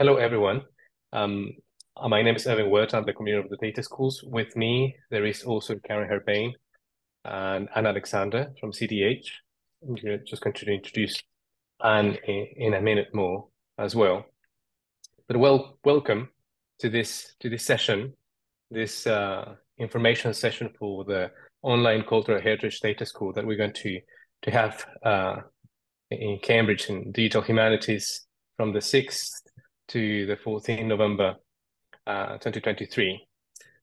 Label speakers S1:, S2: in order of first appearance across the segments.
S1: hello, everyone. Um, uh, my name is Irving Huerta. I'm the community of the data schools. With me, there is also Karen Herbain and Anne Alexander from CDH. I'm just going to introduce Anne in, a minute more as well. But well, welcome to this to this session, this uh, information session for the online cultural heritage data school that we're going to to have uh, in Cambridge in digital humanities from the 6th to the 14th November uh, 2023.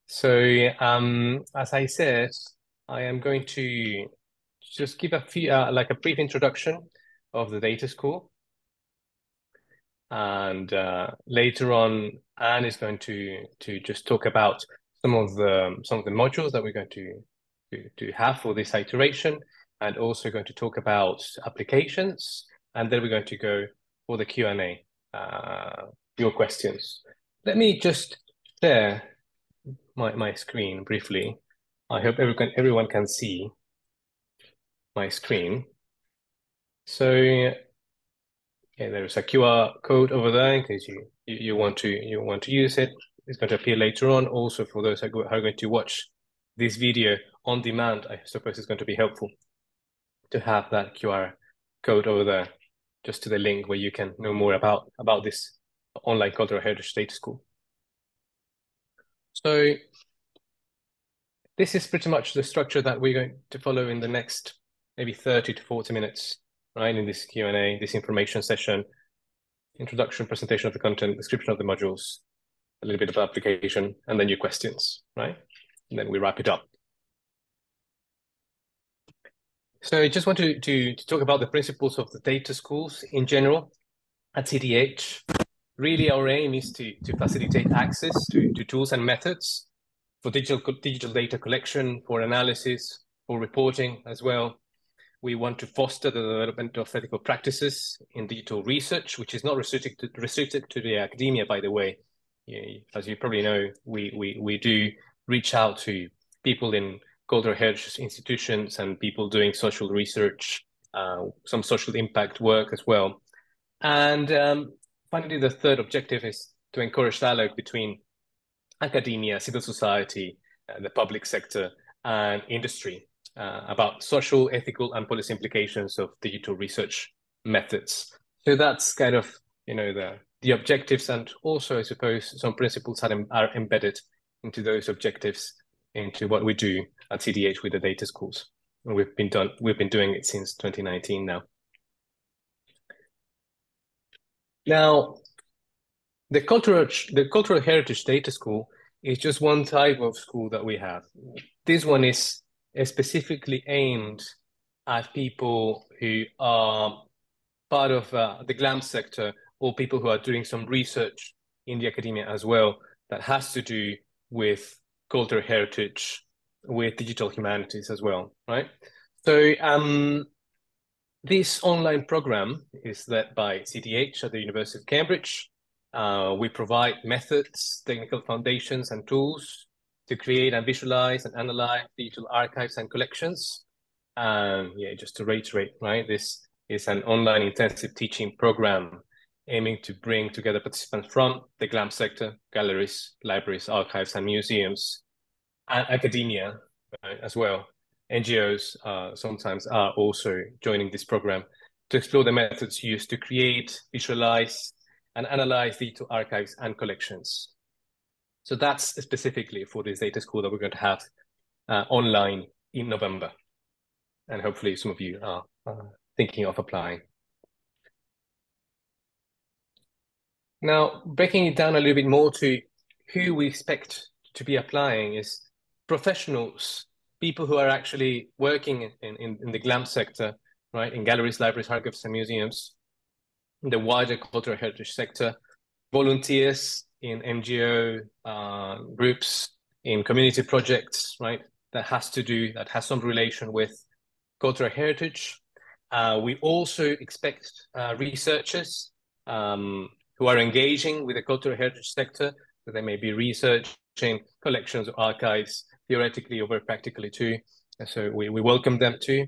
S1: So um, as I said, I am going to just give a few, uh, like a brief introduction of the data school. And uh, later on, Anne is going to to just talk about some of the some of the modules that we're going to to, to have for this iteration, and also going to talk about applications, and then we're going to go for the Q and A, uh, your questions. Let me just share my my screen briefly. I hope everyone everyone can see my screen. So yeah, there's a QR code over there in case you, you, you want to you want to use it. It's going to appear later on. Also for those who are going to watch this video on demand, I suppose it's going to be helpful to have that QR code over there, just to the link where you can know more about about this online cultural heritage data school. So this is pretty much the structure that we're going to follow in the next maybe 30 to 40 minutes, right? In this Q&A, this information session, introduction, presentation of the content, description of the modules, a little bit of application, and then your questions, right? And then we wrap it up. So I just want to, to, to talk about the principles of the data schools in general at CDH. Really, our aim is to, to facilitate access to, to tools and methods for digital, digital data collection, for analysis, for reporting as well. We want to foster the development of ethical practices in digital research, which is not restricted to, restricted to the academia, by the way. As you probably know, we, we, we do reach out to people in cultural heritage institutions and people doing social research, uh, some social impact work as well. And um, finally, the third objective is to encourage dialogue between academia, civil society, uh, the public sector, and industry uh, about social, ethical, and policy implications of digital research methods. So that's kind of you know the the objectives, and also I suppose some principles are, are embedded into those objectives into what we do at CDH with the data schools. And we've been done we've been doing it since 2019 now. Now, the cultural the cultural heritage data school is just one type of school that we have. This one is, specifically aimed at people who are part of uh, the GLAM sector or people who are doing some research in the academia as well that has to do with cultural heritage, with digital humanities as well, right? So um, this online program is led by CDH at the University of Cambridge. Uh, we provide methods, technical foundations, and tools to create and visualize and analyze digital archives and collections. And yeah, just to reiterate, right, this is an online intensive teaching program aiming to bring together participants from the GLAM sector, galleries, libraries, archives, and museums, and academia right, as well. NGOs uh, sometimes are also joining this program to explore the methods used to create, visualize, and analyze digital archives and collections. So that's specifically for this data school that we're going to have uh, online in November. And hopefully some of you are uh, thinking of applying. Now, breaking it down a little bit more to who we expect to be applying is professionals, people who are actually working in, in, in the GLAM sector, right, in galleries, libraries, archives, and museums, the wider cultural heritage sector, volunteers in NGO uh, groups, in community projects, right? That has to do, that has some relation with cultural heritage. Uh, we also expect uh, researchers um, who are engaging with the cultural heritage sector, so they may be researching collections or archives, theoretically or very practically too. So we, we welcome them too.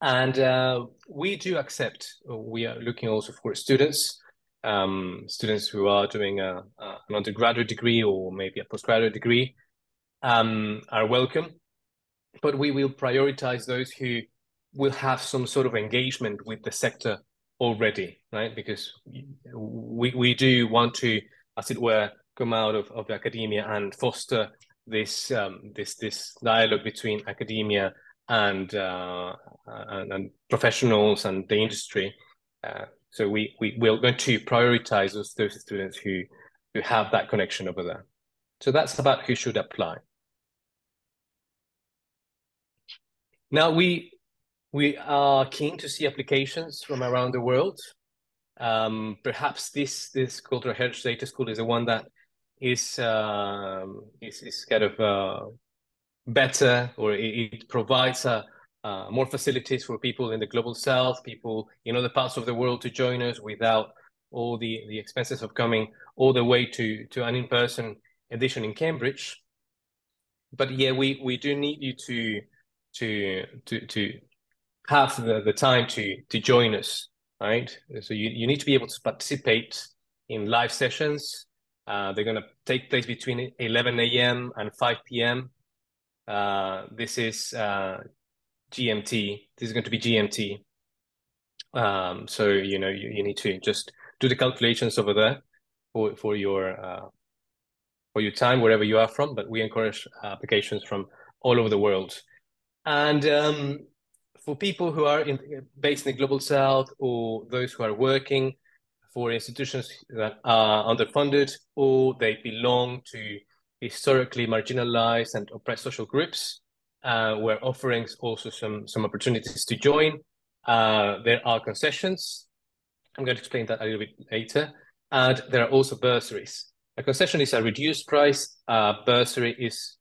S1: And uh, we do accept, we are looking also for students um, students who are doing a, a, an undergraduate degree or maybe a postgraduate degree um, are welcome. But we will prioritize those who will have some sort of engagement with the sector already, right? Because we, we do want to, as it were, come out of, of academia and foster this um, this this dialogue between academia and, uh, and, and professionals and the industry. Uh, so we we we're going to prioritize those those students who who have that connection over there. So that's about who should apply. Now we we are keen to see applications from around the world. Um, perhaps this this cultural heritage data school is the one that is um, is, is kind of uh, better, or it, it provides a, uh, more facilities for people in the global south, people in other parts of the world to join us without all the, the expenses of coming all the way to, to an in-person edition in Cambridge. But yeah, we, we do need you to to to to have the, the time to to join us, right? So you, you need to be able to participate in live sessions. Uh, they're going to take place between 11 a.m. and 5 p.m. Uh, this is uh, GMT. This is going to be GMT. Um, so you know you, you need to just do the calculations over there for for your uh, for your time wherever you are from. But we encourage applications from all over the world. And um, for people who are in, based in the global south or those who are working for institutions that are underfunded or they belong to historically marginalized and oppressed social groups, uh, we're offering also some, some opportunities to join. Uh, there are concessions. I'm going to explain that a little bit later. And there are also bursaries. A concession is a reduced price. A bursary is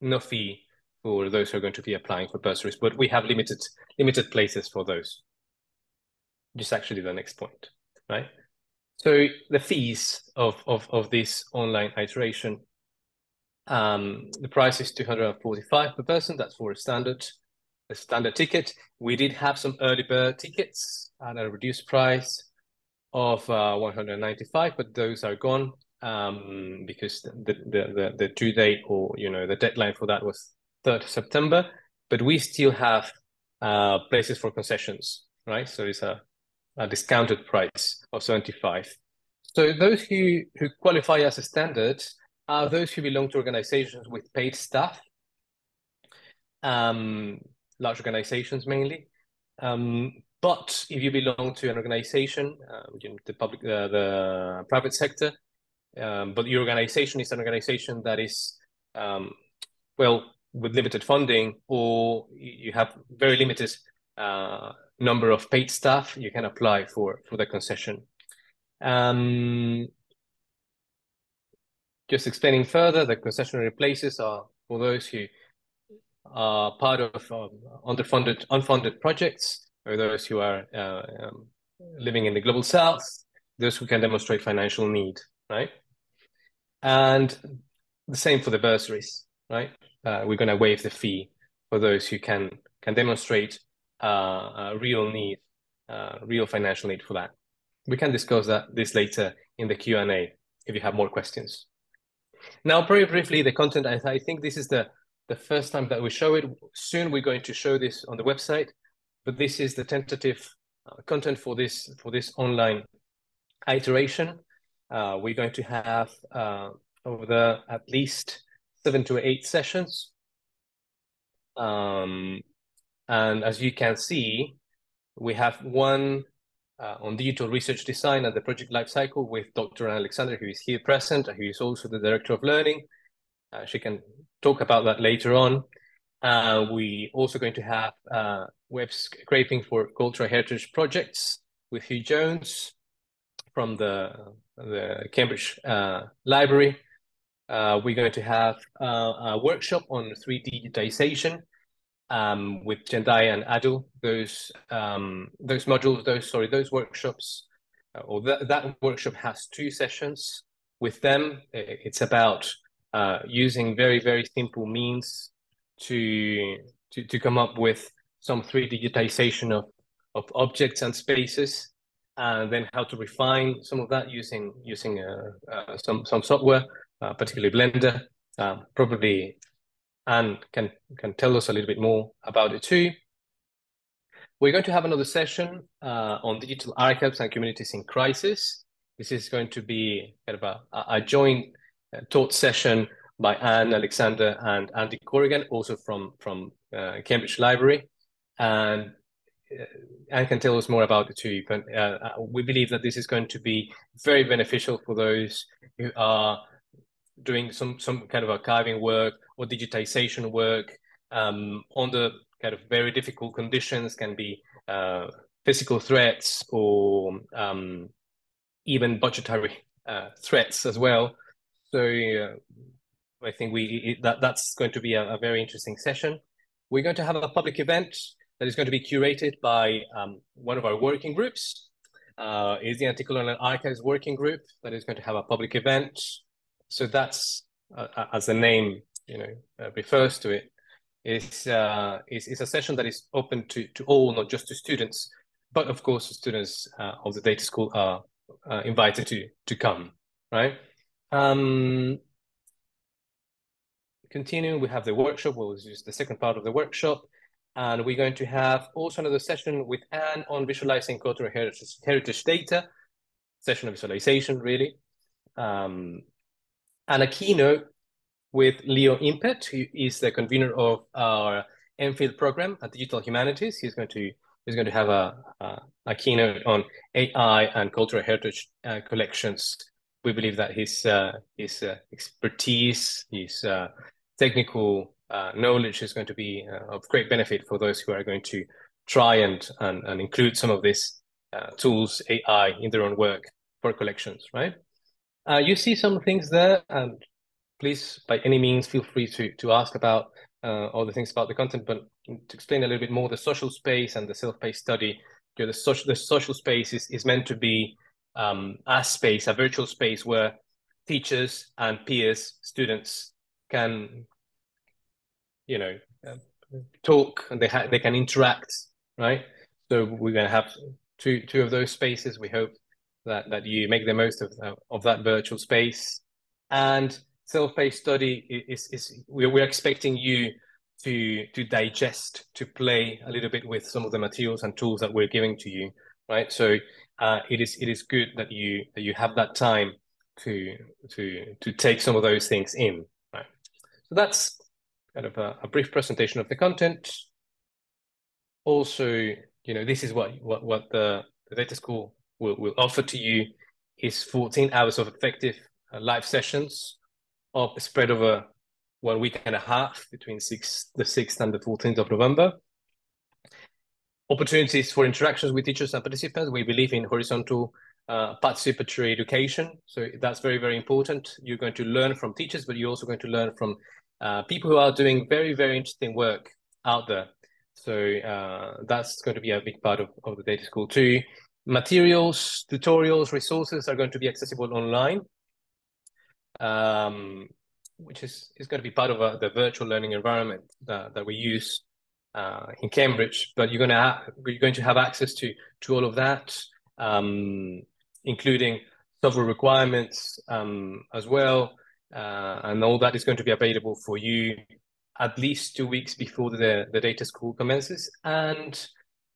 S1: no fee for those who are going to be applying for bursaries, but we have limited limited places for those. Just actually the next point, right? So the fees of, of, of this online iteration um, the price is 245 per person. That's for a standard, a standard ticket. We did have some early bird tickets at a reduced price of uh, 195, but those are gone um, because the, the, the, the due date or, you know, the deadline for that was 3rd September, but we still have uh, places for concessions, right? So it's a, a discounted price of 75. So those who, who qualify as a standard are those who belong to organizations with paid staff, um, large organizations mainly. Um, but if you belong to an organization, uh, the public, uh, the private sector, um, but your organization is an organization that is, um, well, with limited funding, or you have very limited uh, number of paid staff, you can apply for for the concession. Um, just explaining further, the concessionary places are for those who are part of um, underfunded, unfunded projects, or those who are uh, um, living in the global south, those who can demonstrate financial need, right? And the same for the bursaries, right? Uh, we're going to waive the fee for those who can can demonstrate uh, a real need, uh, real financial need for that. We can discuss that this later in the Q and A if you have more questions. Now, very briefly, the content, I, I think this is the, the first time that we show it. Soon we're going to show this on the website, but this is the tentative uh, content for this, for this online iteration. Uh, we're going to have uh, over the at least seven to eight sessions. Um, and as you can see, we have one uh, on digital research design and the project lifecycle with Dr. Alexander, who is here present, who is also the Director of Learning. Uh, she can talk about that later on. Uh, we also going to have uh, web scraping for cultural heritage projects with Hugh Jones from the, the Cambridge uh, Library. Uh, we're going to have a workshop on 3D digitization um, with Jendai and Adu, those um, those modules, those sorry, those workshops, uh, or that that workshop has two sessions. With them, it's about uh, using very very simple means to to to come up with some 3D digitization of of objects and spaces. and then how to refine some of that using using uh, uh, some some software, uh, particularly Blender. Um, probably Anne can can tell us a little bit more about it too. We're going to have another session uh, on digital archives and communities in crisis. This is going to be kind of a, a joint uh, taught session by Anne Alexander and Andy Corrigan, also from from uh, Cambridge Library, and uh, Anne can tell us more about it too. But uh, uh, we believe that this is going to be very beneficial for those who are doing some some kind of archiving work or digitization work um, under kind of very difficult conditions. Can be uh, physical threats or um, even budgetary uh, threats as well. So uh, I think we it, that that's going to be a, a, very interesting session. We're going to have a public event that is going to be curated by um, one of our working groups. Uh, is the Anti-Colonial Archives Working Group that is going to have a public event. So that's uh, uh as the name you know uh, refers to it. Is uh, is is a session that is open to to all, not just to students, but of course the students uh, of the data school are uh, invited to to come, right? Um, continuing, we have the workshop, which is the second part of the workshop. And we're going to have also another session with Anne on visualizing cultural heritage, heritage data, session of visualization, really. Um, and a keynote with Leo Impett, who is the convener of our MPhil program at Digital Humanities. He's going to he's going to have a, a, a keynote on AI and cultural heritage uh, collections. We believe that his uh, his uh, expertise, his uh, technical uh, knowledge is going to be uh, of great benefit for those who are going to try and and, and include some of these tools, AI, in their own work for collections, right? Uh, you see some things there, and please, by any means, feel free to to ask about uh, all the things about the content. But to explain a little bit more, the social space and the self-paced study, you know, the social the social space is is meant to be um, a space, a virtual space where teachers and peers, students can you know talk and they ha- they can interact right so we're going to have two two of those spaces we hope that that you make the most of uh, of that virtual space. And self-paced study is is we're, we're expecting you to to digest to play a little bit with some of the materials and tools that we're giving to you right? So uh, it is it is good that you that you have that time to to to take some of those things in right? So that's kind of a, a, brief presentation of the content. Also, you know, this is what what, what the, the data school will, will offer to you is 14 hours of effective uh, live sessions of spread over one week and a half between six, the 6th and the 14th of November. Opportunities for interactions with teachers and participants. We believe in horizontal uh, participatory education. So that's very, very important. You're going to learn from teachers, but you're also going to learn from uh, people who are doing very, very interesting work out there. So uh, that's going to be a big part of, of the data school too. Materials, tutorials, resources are going to be accessible online, um, which is, is going to be part of uh, the virtual learning environment that, that we use uh, in Cambridge. But you're going to have, you're going to have access to to all of that, um, including software requirements um, as well uh, and all that is going to be available for you at least two weeks before the, the data school commences. And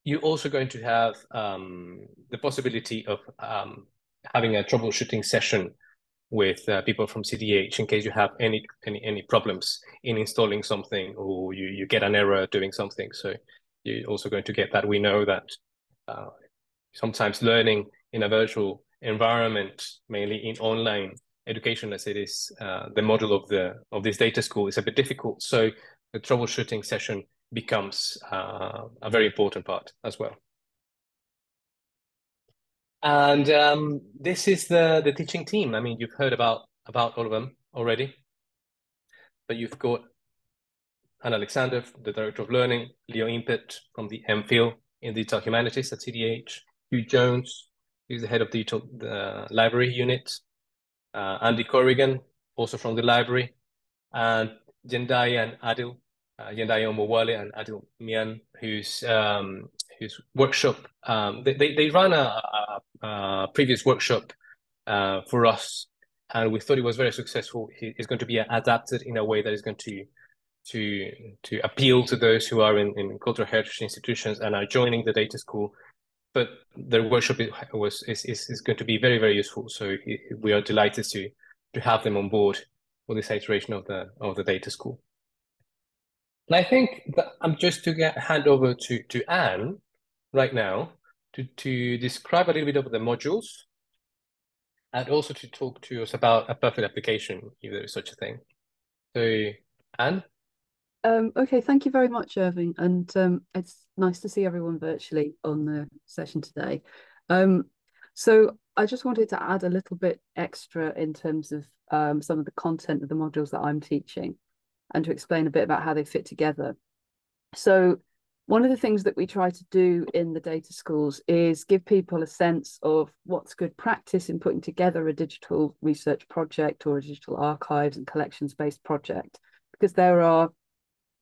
S1: you're also going to have um, the possibility of um, having a troubleshooting session with uh, people from CDH in case you have any, any any problems in installing something or you, you get an error doing something. So you're also going to get that. We know that uh, sometimes learning in a virtual environment, mainly in online education as it is uh, the model of the of this data school is a bit difficult. So the troubleshooting session becomes uh, a very important part as well. And um, this is the the teaching team. I mean, you've heard about about all of them already, but you've got Anne Alexander, the director of learning, Leo Impett from the MPhil in digital humanities at CDH, Hugh Jones, who's the head of digital the library unit, uh, Andy Corrigan, also from the library, and Jendai and Adil, uh, and Adil Mian, whose um, whose workshop um, they, they, they run a, a, uh, previous workshop uh, for us, and we thought it was very successful. It's going to be adapted in a way that is going to to to appeal to those who are in, in cultural heritage institutions and are joining the data school. But the workshop was is, is, is going to be very very useful. So we are delighted to to have them on board for this iteration of the of the data school. And I think that I'm just to get hand over to to Anne right now to to describe a little bit of the modules and also to talk to us about a perfect application if there is such a thing. So Anne.
S2: Um, okay, thank you very much, Irving. And um, it's nice to see everyone virtually on the session today. Um, so I just wanted to add a little bit extra in terms of um, some of the content of the modules that I'm teaching and to explain a bit about how they fit together. So one of the things that we try to do in the data schools is give people a sense of what's good practice in putting together a digital research project or a digital archives and collections based project, because there are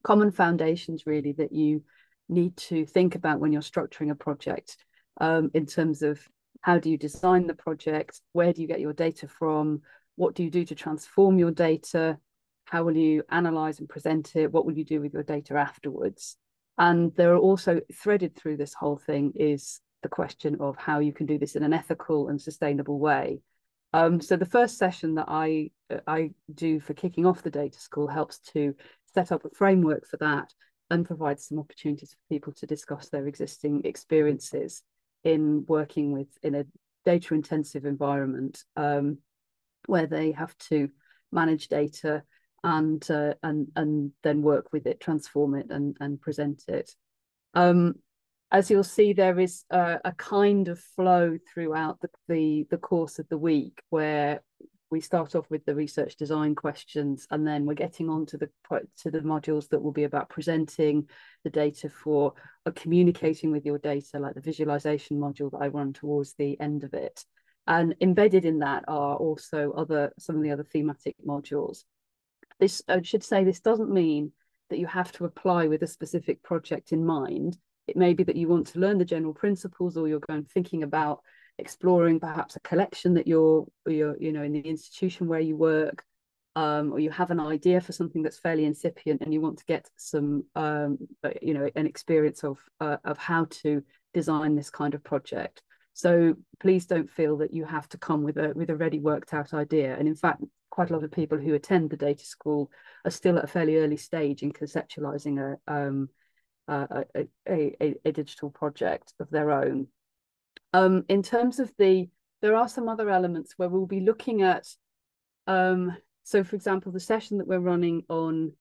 S2: common foundations really that you need to think about when you're structuring a project um, in terms of how do you design the project, where do you get your data from, what do you do to transform your data, how will you analyze and present it, what will you do with your data afterwards. And there are also threaded through this whole thing is the question of how you can do this in an ethical and sustainable way. Um, so the first session that I I do for kicking off the data school helps to set up a framework for that and provide some opportunities for people to discuss their existing experiences in working with in a data intensive environment um, where they have to manage data and uh, and and then work with it, transform it, and and present it. Um, as you'll see, there is a, a, kind of flow throughout the, the the course of the week where we start off with the research design questions and then we're getting on to the to the modules that will be about presenting the data for uh, communicating with your data like the visualization module that I run towards the end of it and embedded in that are also other some of the other thematic modules this I should say this doesn't mean that you have to apply with a specific project in mind. It may be that you want to learn the general principles or you're going thinking about exploring perhaps a collection that you're you're you know in the institution where you work um, or you have an idea for something that's fairly incipient and you want to get some um, uh, you know an experience of uh, of how to design this kind of project. So please don't feel that you have to come with a with a ready worked out idea. And in fact quite a lot of people who attend the data school are still at a fairly early stage in conceptualizing a um, a, a, a, a digital project of their own. Um, in terms of the, there are some other elements where we'll be looking at, um, so for example, the session that we're running on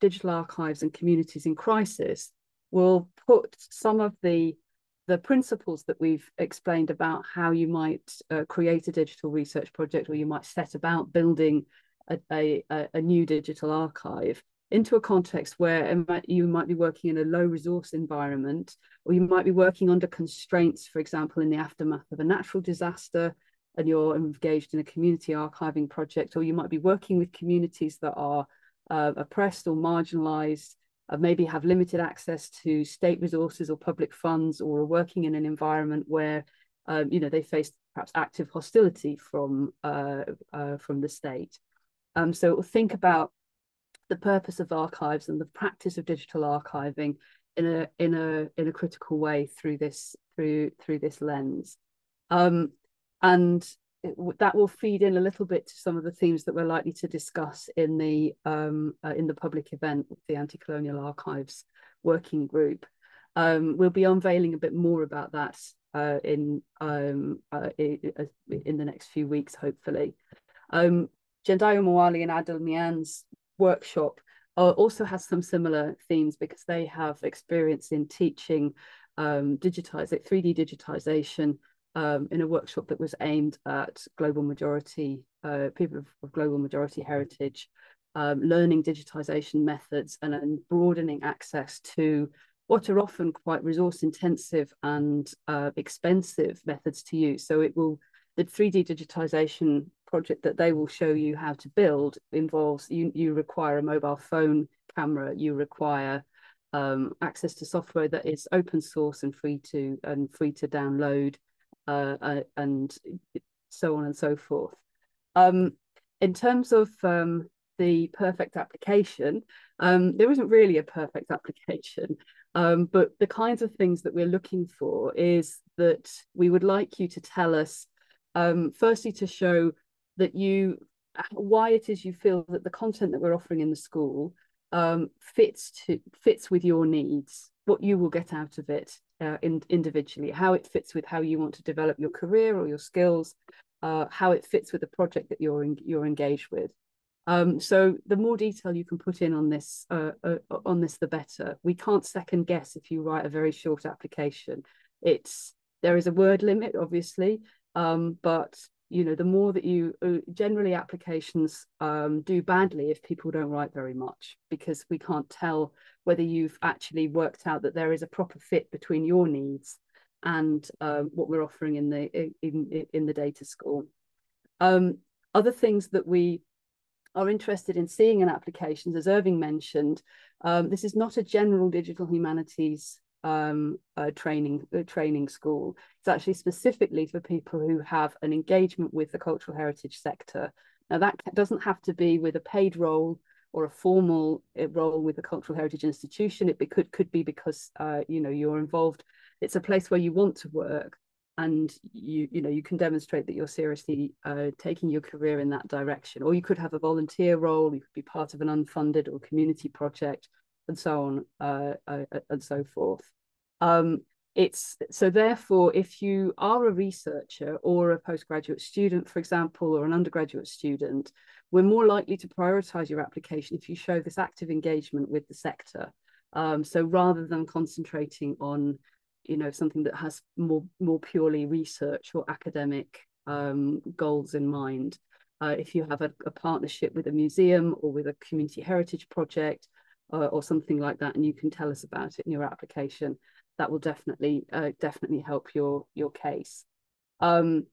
S2: digital archives and communities in crisis will put some of the the principles that we've explained about how you might uh, create a digital research project or you might set about building a, a, a new digital archive into a context where you might be working in a low resource environment, or you might be working under constraints, for example, in the aftermath of a natural disaster, and you're engaged in a community archiving project, or you might be working with communities that are uh, oppressed or marginalized, maybe have limited access to state resources or public funds, or are working in an environment where um, you know they face perhaps active hostility from uh, uh from the state. Um, so think about the purpose of archives and the practice of digital archiving in a in a in a critical way through this through through this lens um, and that will feed in a little bit to some of the themes that we're likely to discuss in the um, uh, in the public event with the anti-colonial archives working group. Um, we'll be unveiling a bit more about that uh, in um, uh, in the next few weeks hopefully. Um, Jendayo and Adil Mian's workshop uh, also has some similar themes because they have experience in teaching um, digitize it 3D digitization um, in a workshop that was aimed at global majority uh, people of, of, global majority heritage, um, learning digitization methods and, and, broadening access to what are often quite resource intensive and uh, expensive methods to use. So it will the 3D digitization project that they will show you how to build involves you, you require a mobile phone camera, you require um, access to software that is open source and free to and free to download. Uh, uh, and so on and so forth. Um, in terms of um, the perfect application, um, there isn't really a perfect application, um, but the kinds of things that we're looking for is that we would like you to tell us, um, firstly, to show that you why it is you feel that the content that we're offering in the school um, fits to fits with your needs, what you will get out of it uh, in, individually, how it fits with how you want to develop your career or your skills, uh, how it fits with the project that you're in, you're engaged with. Um, so the more detail you can put in on this, uh, uh, on this, the better. We can't second guess if you write a very short application. It's there is a word limit, obviously, um, but you know the more that you uh, generally applications um, do badly if people don't write very much because we can't tell whether you've actually worked out that there is a proper fit between your needs and uh, what we're offering in the in in the data school. Um, other things that we are interested in seeing in applications, as Irving mentioned, um, this is not a general digital humanities um, training training school. It's actually specifically for people who have an engagement with the cultural heritage sector. Now that doesn't have to be with a paid role or a formal uh, role with a cultural heritage institution. It could could be because uh, you know you're involved. It's a place where you want to work, and you you know you can demonstrate that you're seriously uh, taking your career in that direction or you could have a volunteer role you could be part of an unfunded or community project and so on uh, uh, uh, and so forth um, it's so therefore if you are a researcher or a postgraduate student for example or an undergraduate student we're more likely to prioritize your application if you show this active engagement with the sector um, so rather than concentrating on you know something that has more more purely research or academic um, goals in mind. Uh, if you have a, a, partnership with a museum or with a community heritage project uh, or something like that, and you can tell us about it in your application, that will definitely uh, definitely help your your case. Um,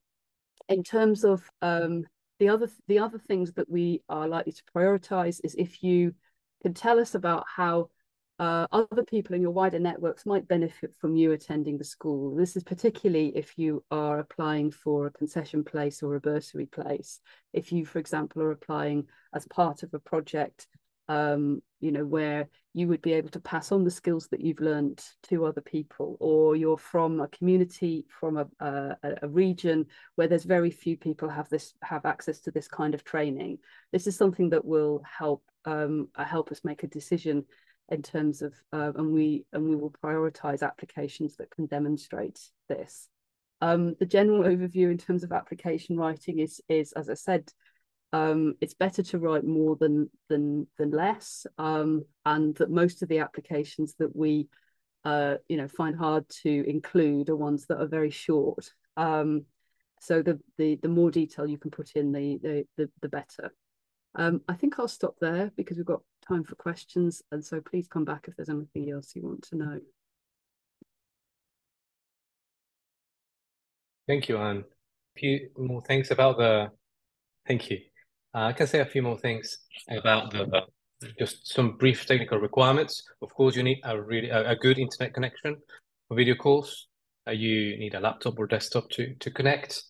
S2: in terms of um, the other the other things that we are likely to prioritize is if you can tell us about how uh, other people in your wider networks might benefit from you attending the school. This is particularly if you are applying for a concession place or a bursary place. If you, for example, are applying as part of a project, um, you know, where you would be able to pass on the skills that you've learned to other people, or you're from a community, from a, a, a region where there's very few people have this have access to this kind of training. This is something that will help um, help us make a decision in terms of uh, and we and we will prioritize applications that can demonstrate this um, the general overview in terms of application writing is is as i said um, it's better to write more than than than less um, and that most of the applications that we uh, you know find hard to include are ones that are very short um, so the the the more detail you can put in the the the, the better um, I think I'll stop there because we've got time for questions. And so please come back if there's anything else you want to know.
S1: Thank you, Anne. Few more things about the, thank you. Uh, I can say a few more things about the, uh, just some brief technical requirements. Of course, you need a really a, a good internet connection for video calls. Uh, you need a laptop or desktop to, to connect.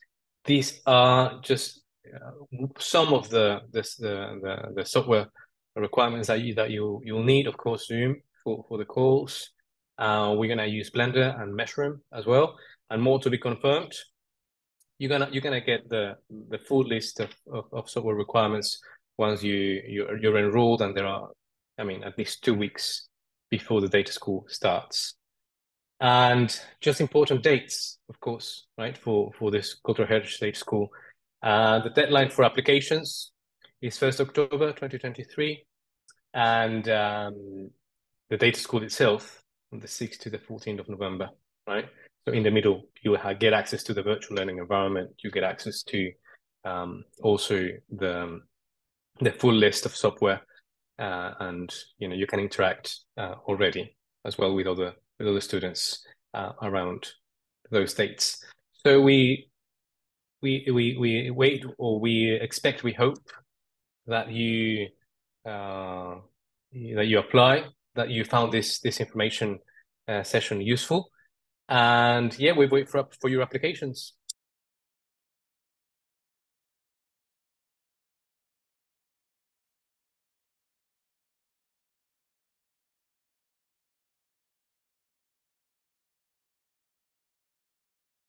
S1: These are just uh, some of the, this, the, the, the software requirements that you that you you'll need, of course, Zoom for, for the calls. Uh, we're gonna use Blender and Meshroom as well, and more to be confirmed. You're gonna you're gonna get the the full list of, of, of software requirements once you you're, you're enrolled, and there are, I mean, at least two weeks before the data school starts. And just important dates, of course, right, for, for this Cultural Heritage School. Uh, the deadline for applications is 1st October 2023. And um, the data school itself from the 6th to the 14th of November, right? So in the middle, you get access to the virtual learning environment. You get access to um, also the, um, the full list of software uh, and you know you can interact uh, already as well with other with other students uh, around those dates. So we we we we wait or we expect we hope that you uh, that you apply that you found this this information uh, session useful And yeah, we wait for, for your applications.